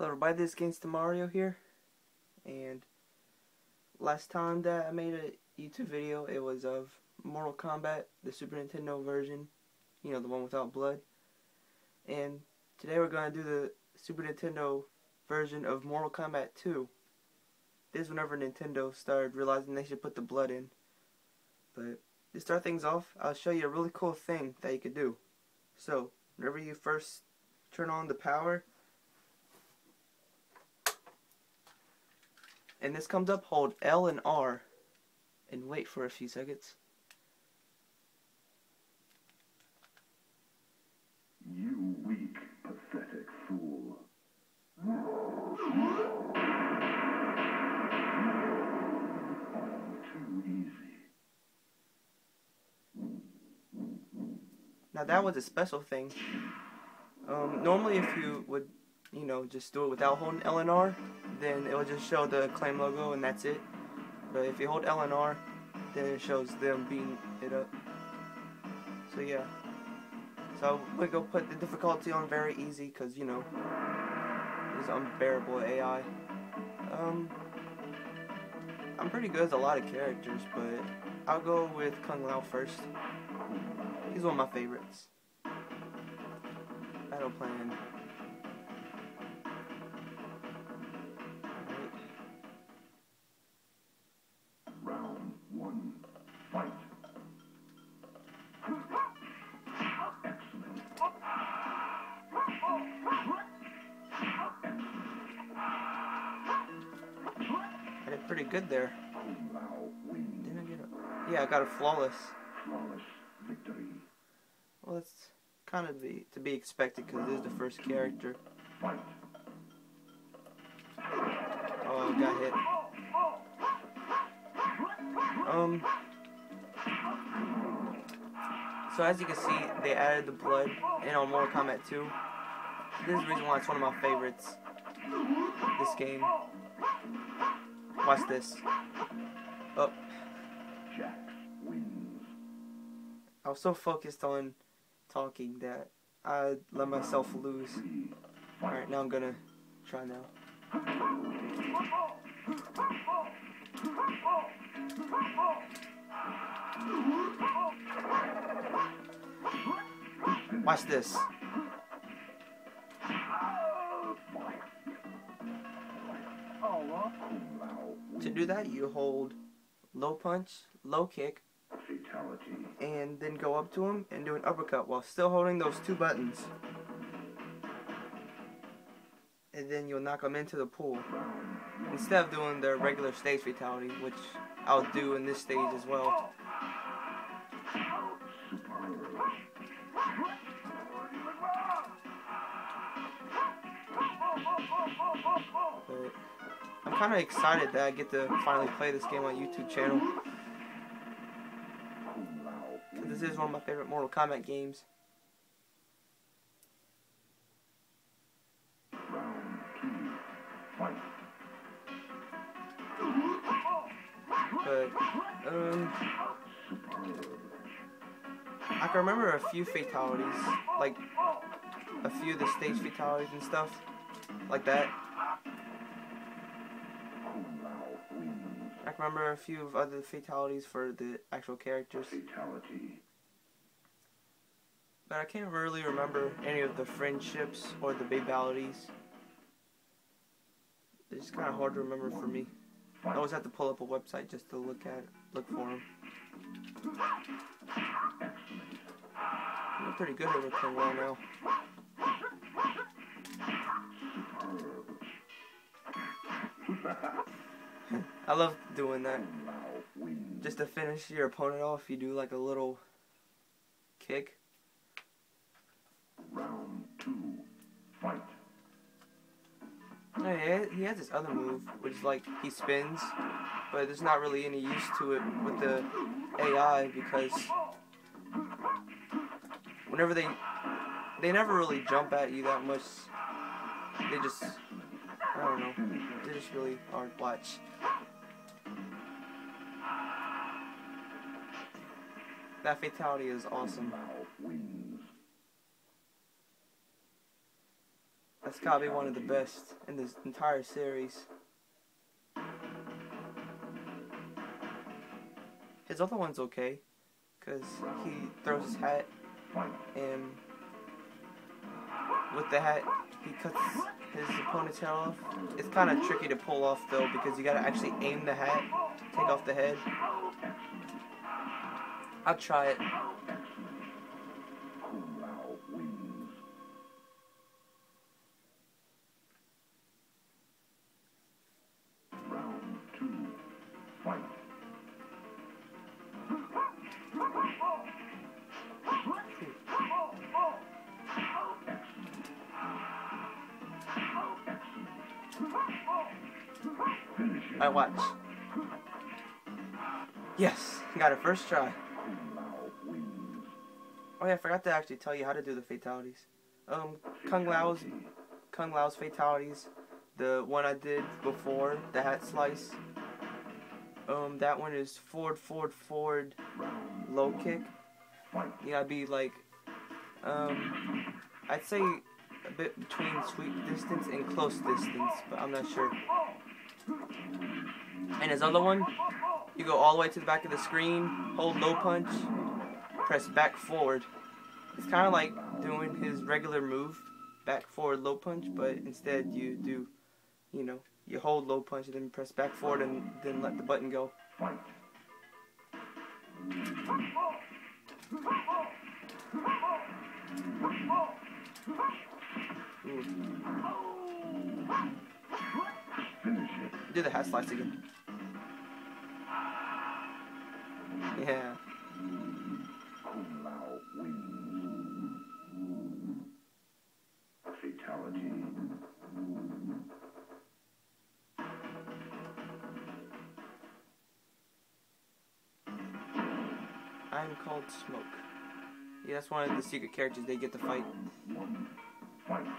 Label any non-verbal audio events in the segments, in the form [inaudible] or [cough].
Hello everybody, this is Gangsta Mario here, and last time that I made a YouTube video, it was of Mortal Kombat, the Super Nintendo version, you know, the one without blood, and today we're going to do the Super Nintendo version of Mortal Kombat 2. This is whenever Nintendo started realizing they should put the blood in, but to start things off, I'll show you a really cool thing that you could do. So, whenever you first turn on the power, and this comes up, hold L and R and wait for a few seconds. You weak, pathetic fool. Too easy. Now that was a special thing. Um, normally if you would, you know, just do it without holding L and R, then it will just show the Acclaim logo and that's it. But if you hold L and R, then it shows them being hit up. So yeah. So we go put the difficulty on very easy because you know it's unbearable AI. Um, I'm pretty good as a lot of characters, but I'll go with Kung Lao first. He's one of my favorites. Battle plan. There. Didn't I get a... Yeah, I got a flawless. Victory. Well, that's kind of be, to be expected because it is the first character. Oh, got hit. Um. So as you can see, they added the blood in on Mortal Kombat 2. This is the reason why it's one of my favorites. This game. Watch this. Oh, Jax wins. I was so focused on talking that I let myself lose. Alright, now I'm gonna try now. Watch this. Oh, Lao wins. To do that, you hold low punch, low kick, Fatality. and then go up to him and do an uppercut while still holding those two buttons. And then you'll knock him into the pool. Instead of doing the regular stage fatality, which I'll do in this stage as well. Kind of excited that I get to finally play this game on YouTube channel. This is one of my favorite Mortal Kombat games. But, um, I can remember a few fatalities, like a few of the stage fatalities and stuff, like that. I can remember a few of other fatalities for the actual characters, Fatality. but I can't really remember any of the friendships or the babalities. It's kind of hard to remember for me. I always have to pull up a website just to look at, look for them. I'm pretty good at recording well now. I love doing that. Just to finish your opponent off, you do like a little kick. Round two. Fight. Yeah, he has this other move, which is like he spins, but there's not really any use to it with the AI because whenever they they never really jump at you that much. They just I don't know. They just really aren't watch. That fatality is awesome. That's gotta be one of the best in this entire series. His other one's okay, cause he throws his hat and with the hat he cuts his opponent's head off. It's kind of tricky to pull off though because you gotta actually aim the hat, to take off the head. I'll try it. I watch. Yes, got it first try. Oh yeah, I forgot to actually tell you how to do the fatalities. Um, Kung Lao's Kung Lao's fatalities, the one I did before, the hat slice. Um, that one is forward, forward, forward, low kick. You gotta be like, um, I'd say a bit between sweep distance and close distance, but I'm not sure. And his other one, you go all the way to the back of the screen, hold low punch, press back forward. It's kind of like doing his regular move, back forward low punch, but instead you do, you know, you hold low punch and then press back forward and then let the button go. Ooh. Do the hat slice again. Yeah. I'm called Smoke. Yeah, that's one of the secret characters they get to Fight.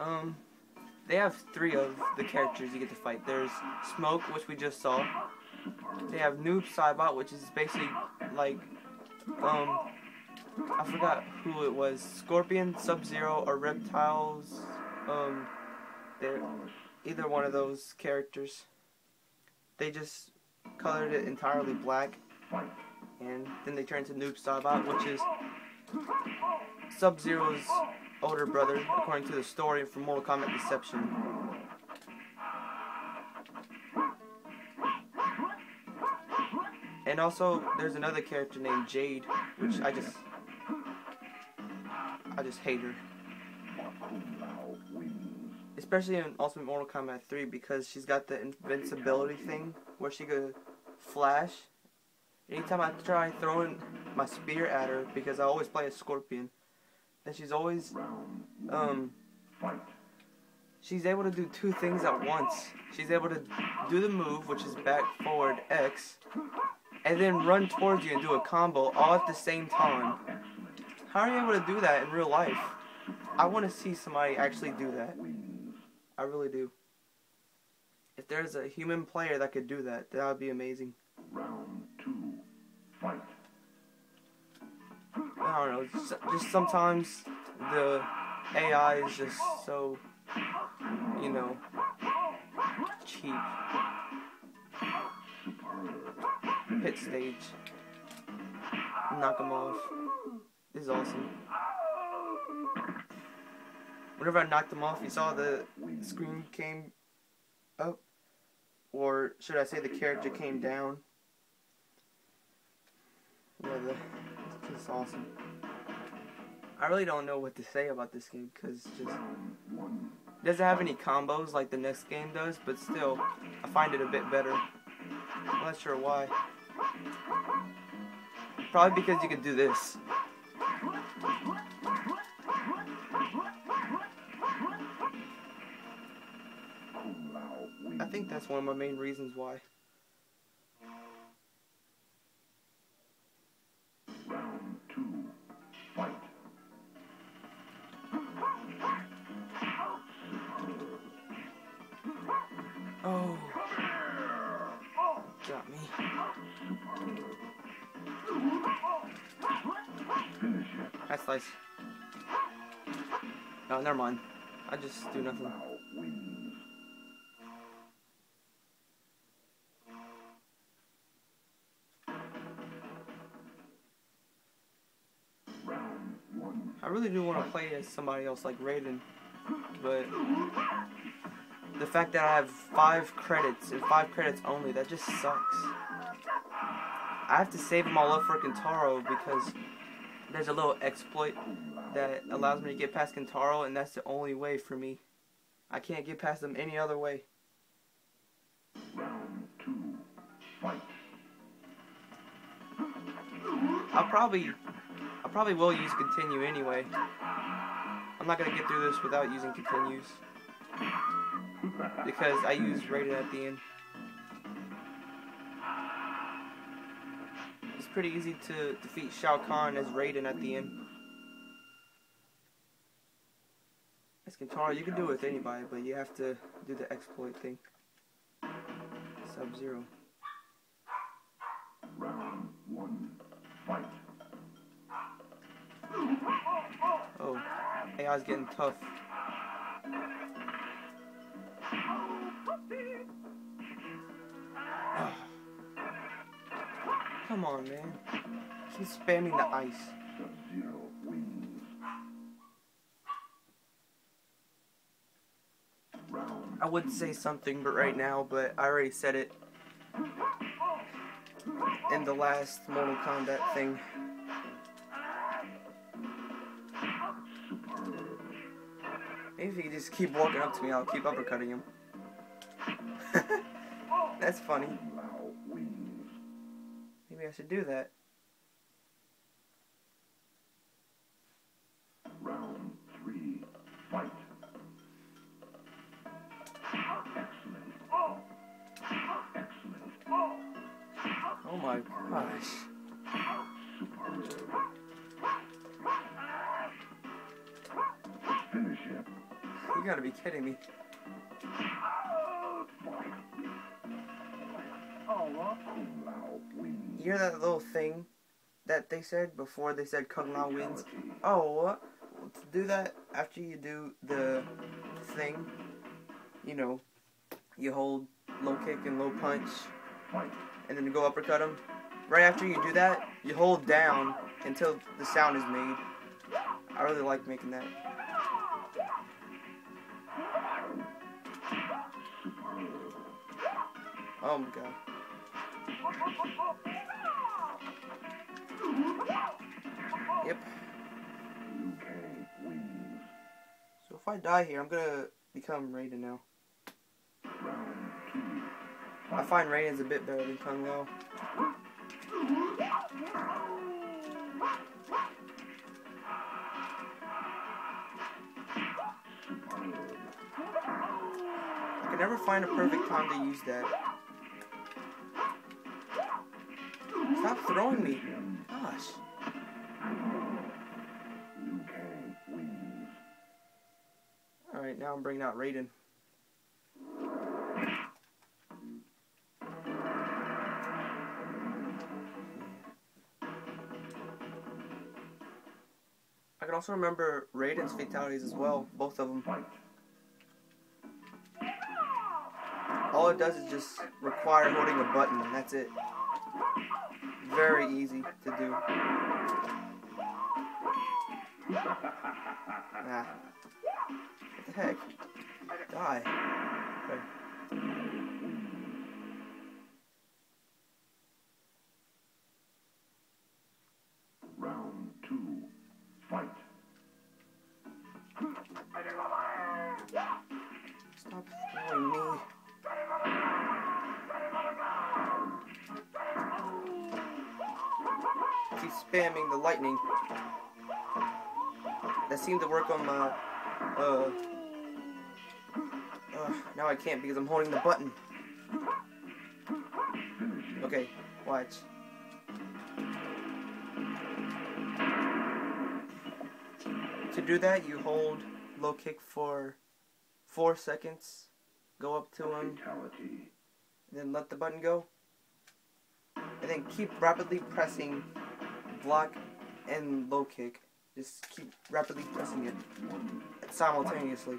Um, they have three of the characters you get to fight. There's Smoke, which we just saw. They have Noob Saibot, which is basically like, um, I forgot who it was. Scorpion, Sub Zero, or Reptiles. Um, they're either one of those characters. They just colored it entirely black, and then they turned to Noob Saibot, which is Sub Zero's older brother, according to the story from Mortal Kombat Deception. And also, there's another character named Jade, which I just, I just hate her, especially in Ultimate Mortal Kombat 3 because she's got the invincibility thing where she could flash. Anytime I try throwing my spear at her, because I always play a Scorpion, then she's always um she's able to do two things at once. She's able to do the move, which is back forward X, and then run towards you and do a combo all at the same time. How are you able to do that in real life? I want to see somebody actually do that. I really do. If there's a human player that could do that, that would be amazing. Round two. I don't know. Just sometimes the AI is just so, you know, cheap. Pit stage. Knock him off. This is awesome. Whenever I knocked him off, you saw the screen came up. Or should I say the character came down? Yeah, the, this is awesome. I really don't know what to say about this game because just it doesn't have any combos like the next game does, but still, I find it a bit better. I'm not sure why. Probably because you could do this. I think that's one of my main reasons why. place. No, never mind. I just do nothing. I really do want to play as somebody else like Raiden, but the fact that I have five credits and five credits only, that just sucks. I have to save them all up for Kintaro because there's a little exploit that allows me to get past Kintaro, and that's the only way for me. I can't get past them any other way. Round two. Fight. I'll probably, I probably will use continue anyway. I'm not gonna get through this without using continues because I use Raiden at the end. Pretty easy to defeat Shao Kahn as Raiden at the end. As Kintaro, you can do it with anybody, but you have to do the exploit thing. Sub Zero. Round one. Fight. Oh, AI's getting tough. Come on, man. Keep spamming the ice. I would say something, but right now, but I already said it in the last Mortal Kombat thing. Maybe if he just keep walking up to me, I'll keep uppercutting him. [laughs] That's funny. Maybe I should do that. Round three. Fight. Excellent. Excellent. Oh my gosh. Finish him. You gotta be kidding me. You hear that little thing that they said before they said Kung Lao wins? Oh, do that after you do the thing, you know, you hold low kick and low punch, and then you go uppercut him. Right after you do that, you hold down until the sound is made. I really like making that. Oh my god. Yep. So if I die here, I'm gonna become Raiden now. I find Raiden's a bit better than Kung Lao. I can never find a perfect time to use that. Throwing me. Gosh. Alright, now I'm bringing out Raiden. I can also remember Raiden's fatalities as well, both of them. All it does is just require holding a button, and that's it. Very easy to do. Nah. What the heck? Die. Okay. Spamming the lightning. That seemed to work on my. Uh. Uh, now I can't because I'm holding the button. Okay, watch. To do that, you hold low kick for four seconds, go up to him, then let the button go, and then keep rapidly pressing block and low kick. Just keep rapidly pressing it simultaneously.